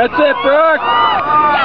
That's it, Brooke.